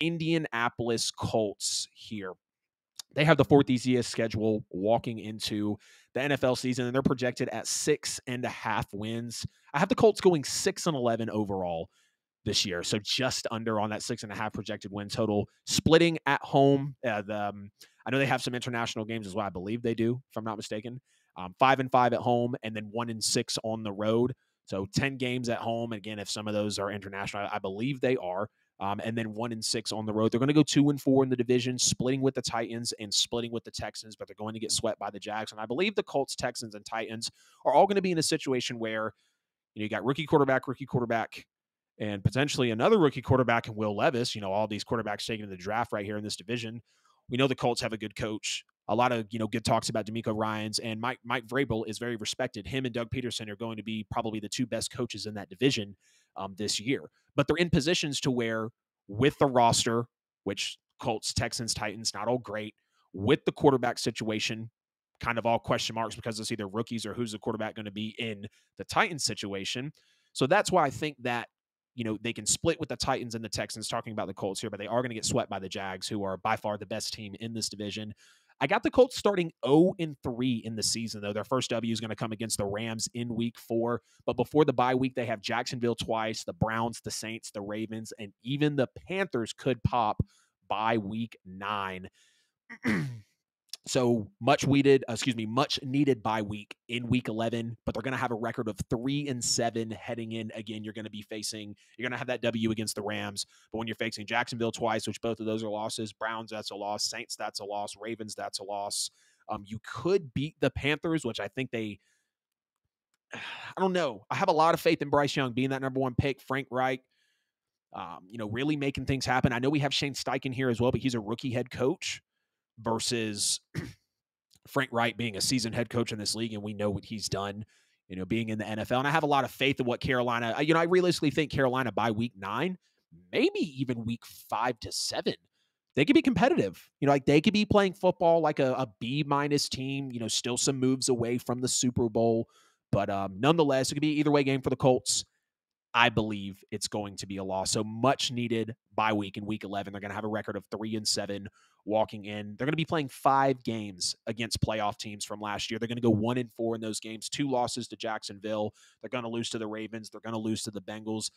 Indianapolis Colts here. They have the fourth easiest schedule walking into the NFL season, and they're projected at six and a half wins. I have the Colts going six and 11 overall this year. So just under on that six and a half projected win total. Splitting at home. Uh, the, um, I know they have some international games as well. I believe they do, if I'm not mistaken. Um, five and five at home, and then one and six on the road. So 10 games at home. Again, if some of those are international, I, I believe they are. Um, and then one and six on the road. They're going to go two and four in the division, splitting with the Titans and splitting with the Texans, but they're going to get swept by the Jags. And I believe the Colts, Texans, and Titans are all going to be in a situation where you, know, you got rookie quarterback, rookie quarterback, and potentially another rookie quarterback in Will Levis. You know, all these quarterbacks taken in the draft right here in this division. We know the Colts have a good coach. A lot of you know good talks about DeMeco Ryans and Mike Mike Vrabel is very respected. Him and Doug Pederson are going to be probably the two best coaches in that division um, this year. But they're in positions to where with the roster, which Colts, Texans, Titans, not all great, with the quarterback situation, kind of all question marks because it's either rookies or who's the quarterback going to be in the Titans situation. So that's why I think that you know, they can split with the Titans and the Texans, talking about the Colts here, but they are going to get swept by the Jags, who are by far the best team in this division. I got the Colts starting 0 and 3 in the season, though. Their first W is going to come against the Rams in week four. But before the bye week, they have Jacksonville twice, the Browns, the Saints, the Ravens, and even the Panthers could pop by week nine. So much needed, uh, excuse me, much needed by week in week 11, but they're going to have a record of three and seven heading in. Again, you're going to be facing, you're going to have that W against the Rams, but when you're facing Jacksonville twice, which both of those are losses, Browns, that's a loss, Saints, that's a loss, Ravens, that's a loss. Um, you could beat the Panthers, which I think they, I don't know. I have a lot of faith in Bryce Young being that number one pick, Frank Reich. Um, you know, really making things happen. I know we have Shane Steichen here as well, but he's a rookie head coach versus Frank Reich being a seasoned head coach in this league, and we know what he's done, you know, being in the NFL. And I have a lot of faith in what Carolina, you know, I realistically think Carolina by week nine, maybe even week five to seven, they could be competitive. You know, like they could be playing football like a, a B minus team, you know, still some moves away from the Super Bowl. But um, nonetheless, it could be either way game for the Colts. I believe it's going to be a loss. So much needed by week in week 11. They're going to have a record of three and seven walking in. They're going to be playing five games against playoff teams from last year. They're going to go one and four in those games, two losses to Jacksonville. They're going to lose to the Ravens. They're going to lose to the Bengals.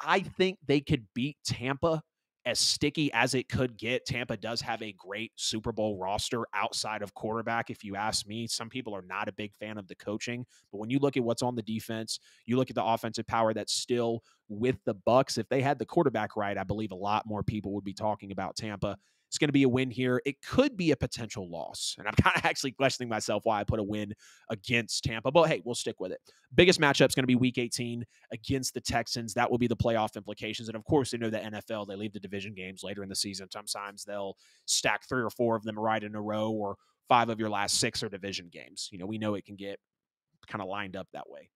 I think they could beat Tampa as sticky as it could get. Tampa does have a great Super Bowl roster outside of quarterback. If you ask me, some people are not a big fan of the coaching, but when you look at what's on the defense, you look at the offensive power that's still with the Bucks. If they had the quarterback right, I believe a lot more people would be talking about Tampa. It's going to be a win here. It could be a potential loss. And I'm kind of actually questioning myself why I put a win against Tampa. But hey, we'll stick with it. Biggest matchup is going to be week 18 against the Texans. That will be the playoff implications. And of course, they know the NFL, they leave the division games later in the season. Sometimes they'll stack three or four of them right in a row, or five of your last six are division games. You know, we know it can get kind of lined up that way.